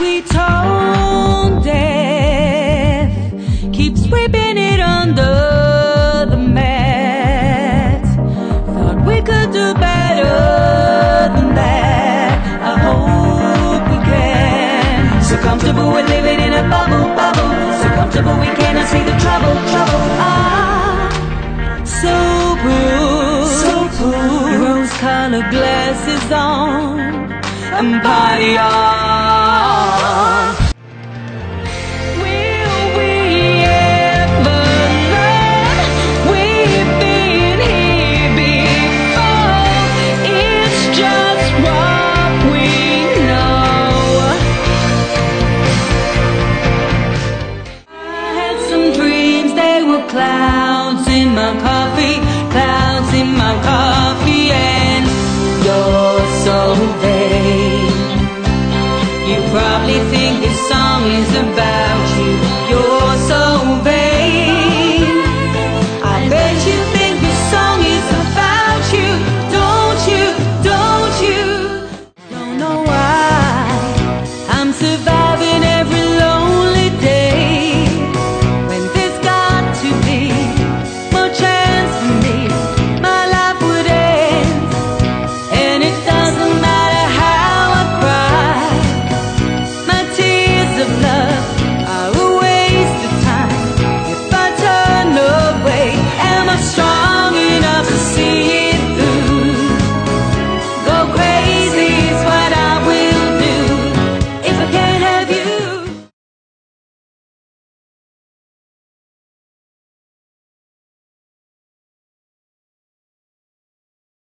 we tone deaf keep sweeping it under the mat. Thought we could do better than that. I hope we can. So comfortable with living in a bubble, bubble. So comfortable we cannot see the trouble, trouble. Ah, so blue, so blue. Rose-colored glasses on and party on. Clouds in my coffee, clouds in my coffee, and you're so vain. You probably